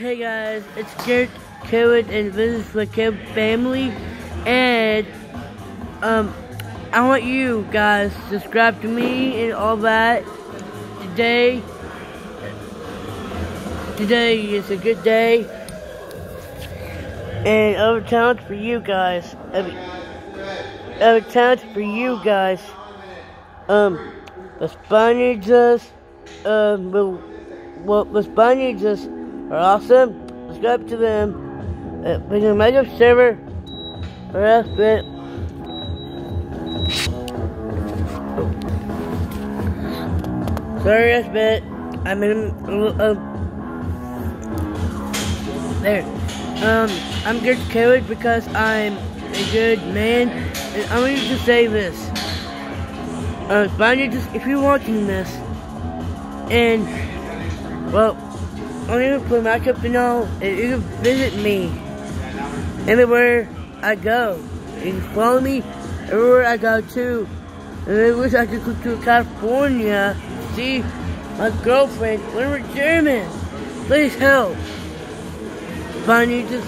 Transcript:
Hey guys, it's Garrett Kevin and this is the Kev family and um I want you guys to subscribe to me and all that. Today today is a good day and a talent for you guys. I have, I have a talent for you guys. Um the Spy Ninjas um well, well the Spy Ninjas are awesome. Subscribe to them. We can make a server or else it. Sorry. I'm in. Uh, there. Um, I'm good to because I'm a good man. And I want you to say this. Uh, just if you're watching this, and well, I'm gonna put cup to know, and you can visit me anywhere I go. You can follow me everywhere I go to. And I wish I could go to California see my girlfriend when we're German. Please help. You just